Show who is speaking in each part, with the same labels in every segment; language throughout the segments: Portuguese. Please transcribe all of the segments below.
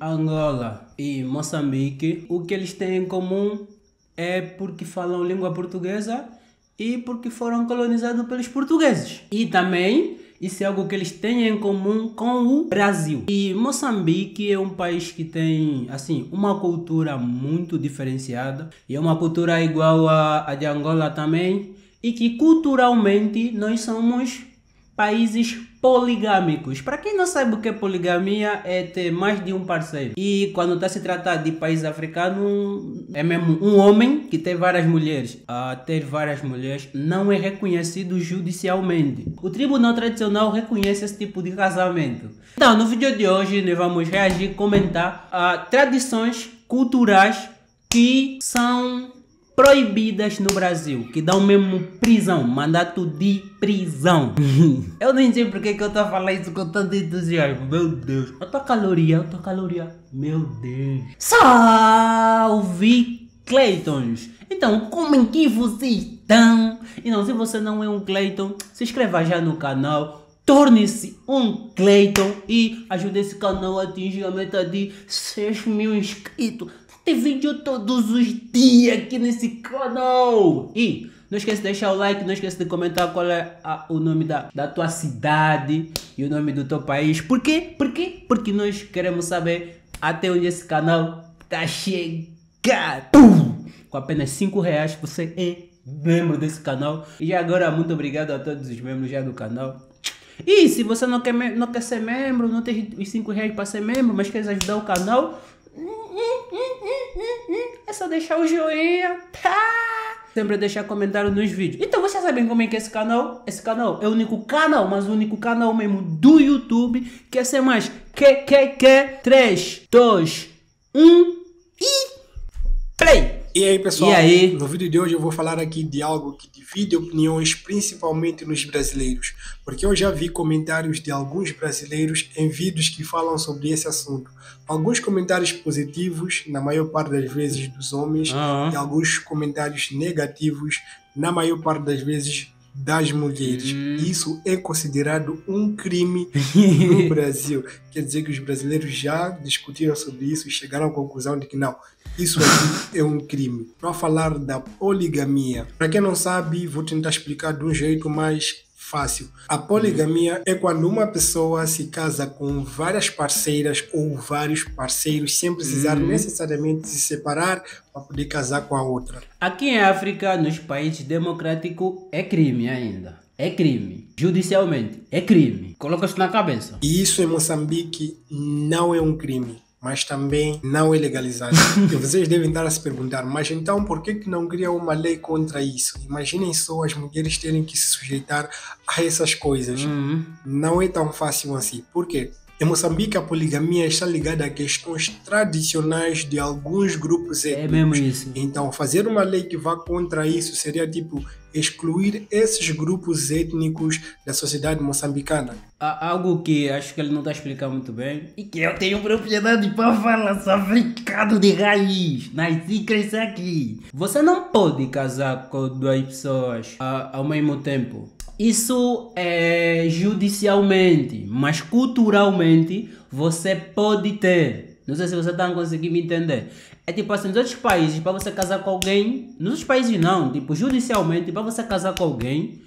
Speaker 1: Angola e Moçambique, o que eles têm em comum é porque falam língua portuguesa e porque foram colonizados pelos portugueses. E também isso é algo que eles têm em comum com o Brasil. E Moçambique é um país que tem, assim, uma cultura muito diferenciada. E é uma cultura igual a, a de Angola também. E que culturalmente nós somos países poligâmicos. Para quem não sabe o que é poligamia, é ter mais de um parceiro. E quando está se tratar de país africano, é mesmo um homem que tem várias mulheres. A ter várias mulheres não é reconhecido judicialmente. O tribunal tradicional reconhece esse tipo de casamento. Então, no vídeo de hoje, nós vamos reagir, comentar a tradições culturais que são proibidas no Brasil, que dão mesmo prisão, mandato de prisão. eu nem sei porque que eu tô falando isso com tanto entusiasmo, meu Deus. Eu tô caloria, tô caloria, meu Deus. Salve Claytons! Então, como é que vocês estão? E não, se você não é um Clayton, se inscreva já no canal, torne-se um Clayton e ajude esse canal a atingir a meta de 6 mil inscritos. Tem vídeo todos os dias aqui nesse canal. E não esqueça de deixar o like, não esqueça de comentar qual é a, o nome da, da tua cidade e o nome do teu país. Por quê? Por quê? Porque nós queremos saber até onde esse canal tá chegando. Com apenas 5 reais você é membro desse canal. E agora, muito obrigado a todos os membros já do canal. E se você não quer, não quer ser membro, não tem os 5 reais para ser membro, mas quer ajudar o canal, é só deixar o joinha. Tá? Sempre deixar comentário nos vídeos. Então vocês sabem como é que é esse canal? Esse canal é o único canal, mas o único canal mesmo do YouTube que é ser mais que que que 3, 2, 1 e play!
Speaker 2: E aí, pessoal?
Speaker 1: E aí?
Speaker 2: No vídeo de hoje eu vou falar aqui de algo que divide opiniões, principalmente nos brasileiros, porque eu já vi comentários de alguns brasileiros em vídeos que falam sobre esse assunto. Alguns comentários positivos, na maior parte das vezes dos homens,
Speaker 1: Uhum.
Speaker 2: e alguns comentários negativos, na maior parte das vezes das mulheres.
Speaker 1: Hum.
Speaker 2: Isso é considerado um crime no Brasil. Quer dizer que os brasileiros já discutiram sobre isso e chegaram à conclusão de que não, isso aqui é um crime. Para falar da poligamia, para quem não sabe, vou tentar explicar de um jeito mais fácil. A poligamia é quando uma pessoa se casa com várias parceiras ou vários parceiros sem precisar
Speaker 1: Hum.
Speaker 2: necessariamente se separar para poder casar com a outra.
Speaker 1: Aqui em África, nos países democráticos, é crime ainda. É crime. Judicialmente, é crime. Coloca isso na cabeça.
Speaker 2: E isso em Moçambique não é um crime, mas também não é legalizado. e vocês devem estar a se perguntar, mas então por que, que não cria uma lei contra isso? Imaginem só as mulheres terem que se sujeitar a essas coisas.
Speaker 1: Uhum.
Speaker 2: Não é tão fácil assim. Por quê? Em Moçambique, a poligamia está ligada a questões tradicionais de alguns grupos
Speaker 1: É
Speaker 2: étnicos.
Speaker 1: mesmo isso.
Speaker 2: Então, fazer uma lei que vá contra isso seria tipo excluir esses grupos étnicos da sociedade moçambicana.
Speaker 1: Há algo que acho que ele não está explicando muito bem e que eu tenho propriedade para falar, sou africano de raiz, nasci e cresci aqui. Você não pode casar com duas pessoas ao mesmo tempo. Isso é judicialmente, mas culturalmente você pode ter. Não sei se você está conseguindo me entender. É tipo assim, nos outros países, para você casar com alguém, nos outros países não, tipo, judicialmente, para você casar com alguém,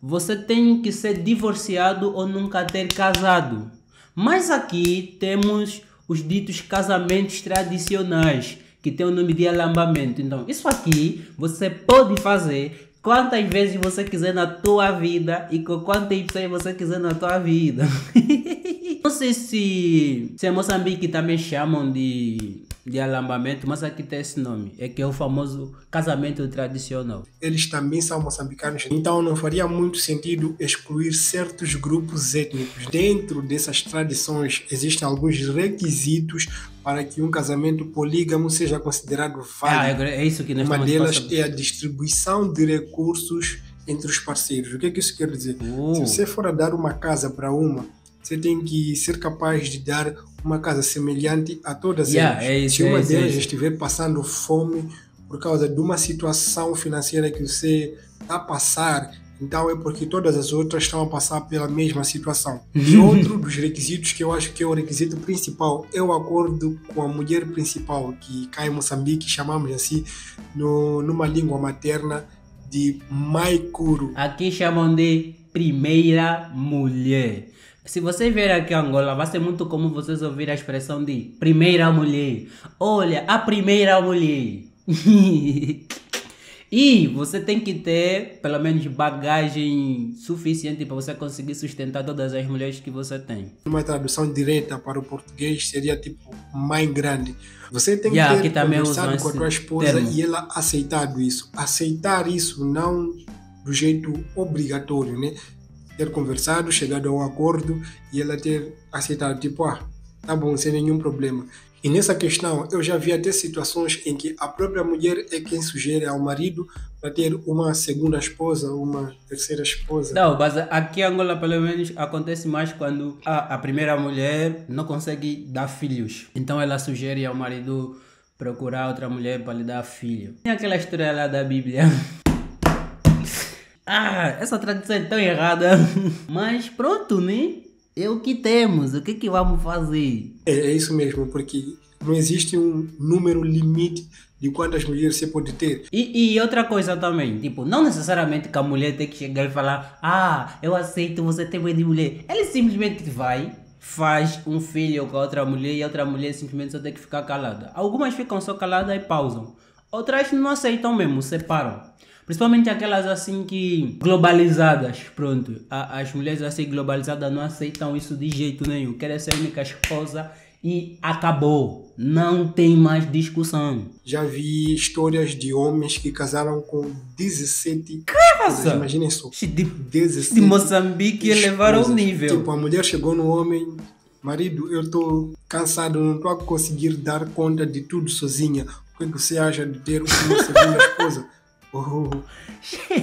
Speaker 1: você tem que ser divorciado ou nunca ter casado. Mas aqui temos os ditos casamentos tradicionais, que tem o nome de alambamento. Então, isso aqui você pode fazer quantas vezes você quiser na tua vida e com quantas pessoas você quiser na tua vida. Não sei se, se Moçambique também chamam de, de alambamento, mas aqui tem esse nome. É que é o famoso casamento tradicional.
Speaker 2: eles também são moçambicanos, então não faria muito sentido excluir certos grupos étnicos. Dentro dessas tradições existem alguns requisitos para que um casamento polígamo seja considerado
Speaker 1: Ah,
Speaker 2: válido.
Speaker 1: é, é isso que nós
Speaker 2: Uma delas
Speaker 1: passando.
Speaker 2: é a distribuição de recursos entre os parceiros. O que, é que isso quer dizer?
Speaker 1: Oh.
Speaker 2: Se você for a dar uma casa para uma, você tem que ser capaz de dar uma casa semelhante a todas
Speaker 1: Yeah,
Speaker 2: elas.
Speaker 1: é isso,
Speaker 2: Se uma
Speaker 1: é isso,
Speaker 2: delas
Speaker 1: é
Speaker 2: estiver passando fome por causa de uma situação financeira que você está a passar então é porque todas as outras estão a passar pela mesma situação. E outro dos requisitos que eu acho que é o requisito principal é o acordo com a mulher principal, que cá em Moçambique chamamos assim, no, numa língua materna, de Maikuru.
Speaker 1: Aqui chamam de primeira mulher. Se você vier aqui Angola, vai ser muito comum vocês ouvir a expressão de primeira mulher. Olha, a primeira mulher. e você tem que ter pelo menos bagagem suficiente para você conseguir sustentar todas as mulheres que você tem.
Speaker 2: Uma tradução direta para o português seria tipo mãe grande. Você tem
Speaker 1: Yeah,
Speaker 2: que ter conversado com a tua esposa
Speaker 1: termo.
Speaker 2: e ela aceitado isso. Aceitar isso não do jeito obrigatório, né? Ter conversado, chegado a um acordo e ela ter aceitado, tipo, ah, tá bom, sem nenhum problema. E nessa questão, eu já vi até situações em que a própria mulher é quem sugere ao marido para ter uma segunda esposa, uma terceira esposa.
Speaker 1: Não, mas aqui em Angola, pelo menos, acontece mais quando a, a primeira mulher não consegue dar filhos. Então ela sugere ao marido procurar outra mulher para lhe dar filho. Tem aquela história lá da Bíblia. Ah, essa tradição é tão errada. Mas pronto, né? É o que temos. O que que vamos fazer?
Speaker 2: É, é isso mesmo, porque não existe um número limite de quantas mulheres você pode ter.
Speaker 1: E, e outra coisa também, tipo, não necessariamente que a mulher tem que chegar e falar, ah, eu aceito você ter medo de mulher. Ele simplesmente vai, faz um filho com a outra mulher e a outra mulher simplesmente só tem que ficar calada. Algumas ficam só caladas e pausam. Outras não aceitam mesmo, separam. Principalmente aquelas assim que globalizadas, pronto. A- as mulheres assim globalizadas não aceitam isso de jeito nenhum. Querem ser única esposa e acabou. Não tem mais discussão.
Speaker 2: Já vi histórias de homens que casaram com 17
Speaker 1: Nossa!
Speaker 2: esposas. Imaginem só.
Speaker 1: De, de
Speaker 2: 17
Speaker 1: Moçambique elevaram o nível.
Speaker 2: Tipo, a mulher chegou no homem, marido, eu estou cansado, não estou a conseguir dar conta de tudo sozinha. O que que você acha de ter uma segunda esposa? Oh,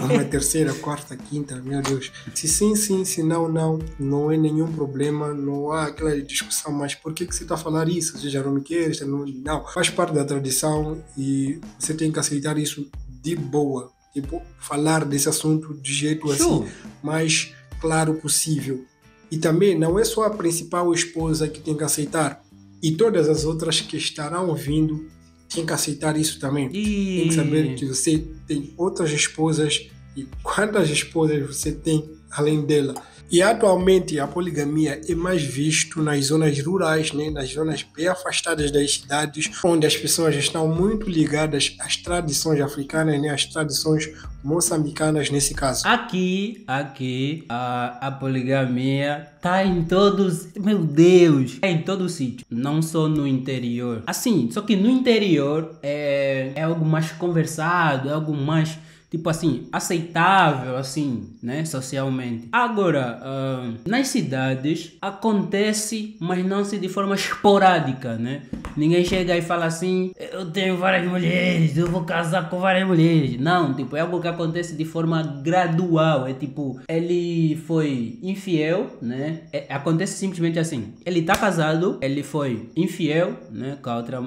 Speaker 2: uma terceira, quarta, quinta, meu Deus. Se sim, sim, se não, não, não é nenhum problema, não há aquela discussão, mas por que, que você está a falar isso? Você já não me quer? Não, não, faz parte da tradição e você tem que aceitar isso de boa. Tipo, falar desse assunto de jeito assim
Speaker 1: Show.
Speaker 2: mais claro possível. E também não é só a principal esposa que tem que aceitar, e todas as outras que estarão vindo têm que aceitar isso também.
Speaker 1: E...
Speaker 2: Tem que saber que você tem outras esposas e quantas esposas você tem além dela. E atualmente a poligamia é mais visto nas zonas rurais, né? nas zonas bem afastadas das cidades, onde as pessoas estão muito ligadas às tradições africanas, né? às tradições moçambicanas nesse caso.
Speaker 1: Aqui, aqui, a, a poligamia tá em todos. Meu Deus! É em todo sítio. Não só no interior. Assim, só que no interior é, é algo mais conversado, é algo mais. Tipo assim, aceitável, assim, né? Socialmente. Agora, ah, nas cidades acontece, mas não se de forma esporádica, né? Ninguém chega e fala assim: Eu tenho várias mulheres, eu vou casar com várias mulheres. Não, tipo, é algo que acontece de forma gradual. É tipo, ele foi infiel, né? É- acontece simplesmente assim: ele tá casado, ele foi infiel, né? Com a outra,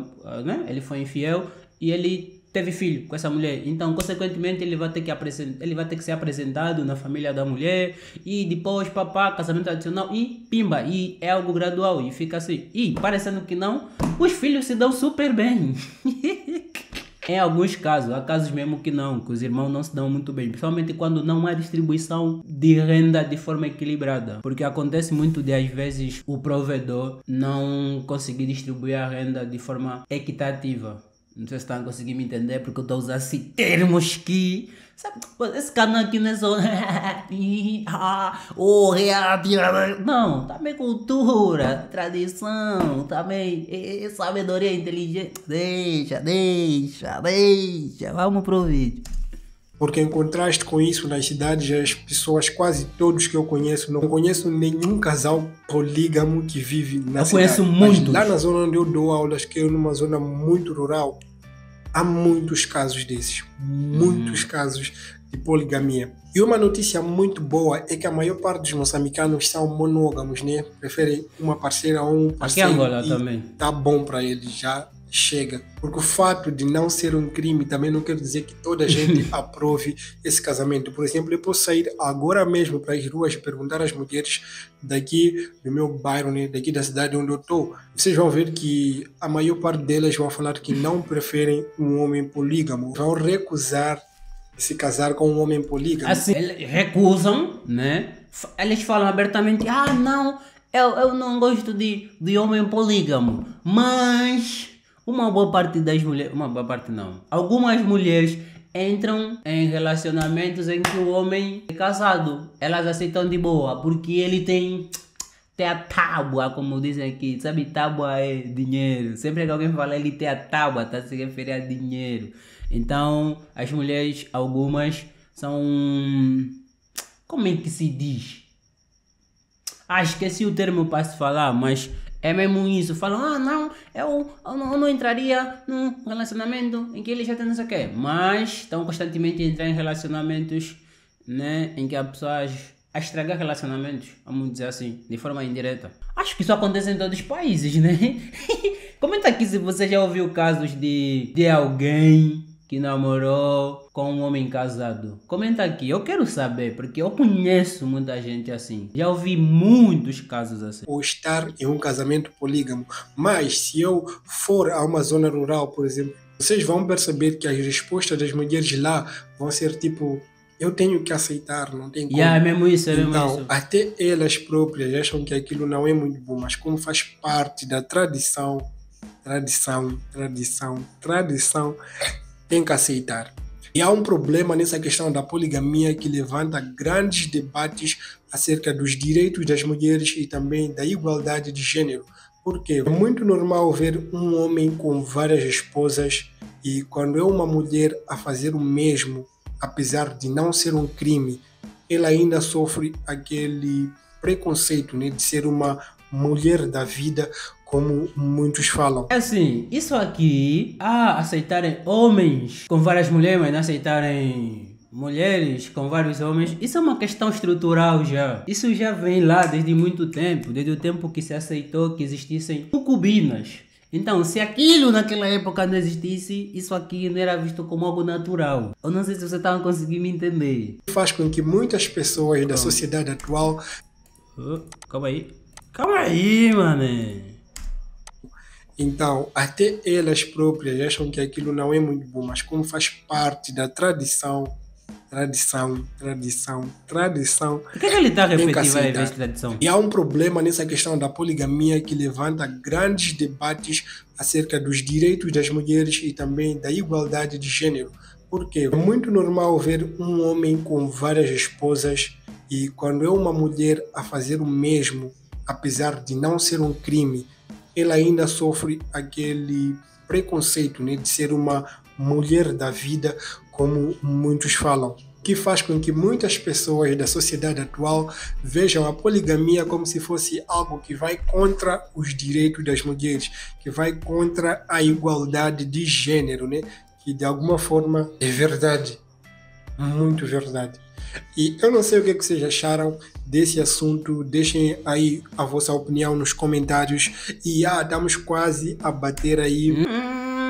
Speaker 1: né? Ele foi infiel e ele teve filho com essa mulher. Então, consequentemente, ele vai ter que ele vai ter que ser apresentado na família da mulher e depois papá, casamento tradicional e pimba, e é algo gradual e fica assim. E parecendo que não, os filhos se dão super bem. Em alguns casos, há casos mesmo que não, que os irmãos não se dão muito bem, principalmente quando não há distribuição de renda de forma equilibrada. Porque acontece muito de às vezes o provedor não conseguir distribuir a renda de forma equitativa. Não sei se estão a conseguir me entender, porque eu estou usando assim termos que. Sabe, esse canal aqui não é só. Oh, real, não, também cultura, tradição, também eh, sabedoria, inteligência. Deixa, deixa, deixa. Vamos pro vídeo.
Speaker 2: Porque em contraste com isso, nas cidades, as pessoas, quase todos que eu conheço, não conheço nenhum casal polígamo que vive na
Speaker 1: Eu
Speaker 2: cidade.
Speaker 1: conheço
Speaker 2: Mas
Speaker 1: muitos.
Speaker 2: lá na zona onde eu dou aulas, que é numa zona muito rural, há muitos casos desses. Muitos
Speaker 1: Hum.
Speaker 2: casos de poligamia. E uma notícia muito boa é que a maior parte dos moçambicanos são monógamos, né? Preferem uma parceira ou um
Speaker 1: Aqui em
Speaker 2: parceiro.
Speaker 1: Angola
Speaker 2: e
Speaker 1: também.
Speaker 2: Tá bom para eles já. Chega. Porque o fato de não ser um crime também não quer dizer que toda a gente aprove esse casamento. Por exemplo, eu posso sair agora mesmo para as ruas e perguntar às mulheres daqui do meu bairro, né, daqui da cidade onde eu estou. Vocês vão ver que a maior parte delas vão falar que não preferem um homem polígamo, vão recusar se casar com um homem polígamo.
Speaker 1: Assim, eles recusam, né? Eles falam abertamente: ah, não, eu, eu não gosto de, de homem polígamo. Mas uma boa parte das mulheres, uma boa parte não, algumas mulheres entram em relacionamentos em que o homem é casado. Elas aceitam de boa, porque ele tem, tem a tábua, como dizem aqui. Sabe, tábua é dinheiro. Sempre que alguém fala ele tem a tábua, está se referindo a dinheiro. Então, as mulheres, algumas, são. Como é que se diz? Ah, esqueci o termo para se falar, mas é mesmo isso. Falam, ah, não, eu, eu, não, eu não entraria num relacionamento em que ele já tem não sei o quê. Mas estão constantemente a entrar em relacionamentos né, em que as pessoas a estragar relacionamentos, vamos dizer assim, de forma indireta. Acho que isso acontece em todos os países, né? Comenta aqui se você já ouviu casos de, de alguém que namorou com um homem casado? Comenta aqui, eu quero saber, porque eu conheço muita gente assim. Já ouvi muitos casos assim.
Speaker 2: Ou estar em um casamento polígamo. Mas se eu for a uma zona rural, por exemplo, vocês vão perceber que as respostas das mulheres lá vão ser tipo eu tenho que aceitar, não tem como.
Speaker 1: Yeah, é mesmo isso, é mesmo
Speaker 2: então,
Speaker 1: isso.
Speaker 2: até elas próprias acham que aquilo não é muito bom, mas como faz parte da tradição, tradição, tradição, tradição, tem que aceitar. E há um problema nessa questão da poligamia que levanta grandes debates acerca dos direitos das mulheres e também da igualdade de gênero. Porque é muito normal ver um homem com várias esposas e quando é uma mulher a fazer o mesmo, apesar de não ser um crime, ela ainda sofre aquele preconceito né, de ser uma mulher da vida como muitos falam.
Speaker 1: É assim, isso aqui, ah, aceitarem homens com várias mulheres, mas não aceitarem mulheres com vários homens, isso é uma questão estrutural já. Isso já vem lá desde muito tempo, desde o tempo que se aceitou que existissem concubinas. Então, se aquilo naquela época não existisse, isso aqui não era visto como algo natural. Eu não sei se você está conseguindo me entender.
Speaker 2: Faz com que muitas pessoas da sociedade atual.
Speaker 1: Oh, calma aí. Calma aí, mano.
Speaker 2: Então, até elas próprias acham que aquilo não é muito bom, mas como faz parte da tradição, tradição, tradição, tradição.
Speaker 1: Por que, é que ele está várias vezes tradição?
Speaker 2: E há um problema nessa questão da poligamia que levanta grandes debates acerca dos direitos das mulheres e também da igualdade de gênero. Porque é muito normal ver um homem com várias esposas e quando é uma mulher a fazer o mesmo, apesar de não ser um crime, ela ainda sofre aquele preconceito né, de ser uma mulher da vida, como muitos falam, que faz com que muitas pessoas da sociedade atual vejam a poligamia como se fosse algo que vai contra os direitos das mulheres, que vai contra a igualdade de gênero, né? que de alguma forma é verdade, muito verdade. E eu não sei o que, é que vocês acharam desse assunto. Deixem aí a vossa opinião nos comentários. E ah, estamos quase a bater aí.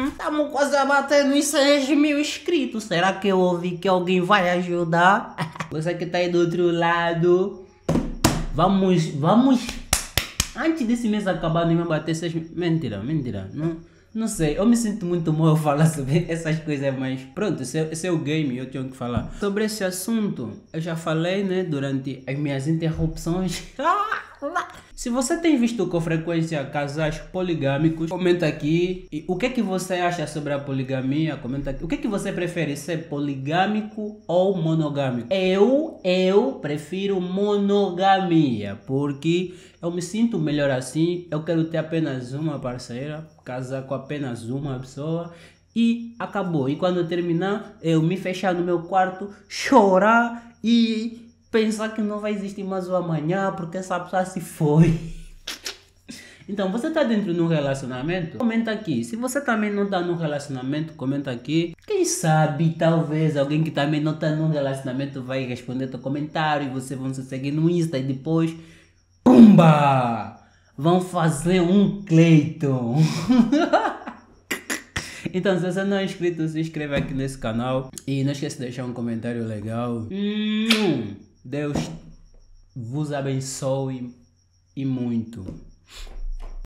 Speaker 1: Estamos hum, quase a bater nos 6 mil inscritos. Será que eu ouvi que alguém vai ajudar? Você que está aí do outro lado. Vamos, vamos. Antes desse mês acabar, não me bater 6 mil. Mentira, mentira. Não. Não sei, eu me sinto muito mal falar sobre essas coisas, mas pronto, esse é, esse é o game, eu tenho que falar. Sobre esse assunto, eu já falei, né, durante as minhas interrupções. Se você tem visto com frequência casais poligâmicos, comenta aqui. E o que é que você acha sobre a poligamia? Comenta aqui. O que é que você prefere, ser poligâmico ou monogâmico? Eu, eu prefiro monogamia, porque eu me sinto melhor assim. Eu quero ter apenas uma parceira, casar com apenas uma pessoa e acabou. E quando terminar, eu me fechar no meu quarto, chorar e pensar que não vai existir mais o amanhã porque essa pessoa se foi. Então, você está dentro de um relacionamento? Comenta aqui. Se você também não está num relacionamento, comenta aqui. Quem sabe, talvez, alguém que também não está num relacionamento vai responder teu comentário e você vão se seguir no Insta e depois... Pumba! Vão fazer um Cleiton. Então, se você não é inscrito, se inscreve aqui nesse canal. E não esqueça de deixar um comentário legal. Hum, Deus vos abençoe e muito.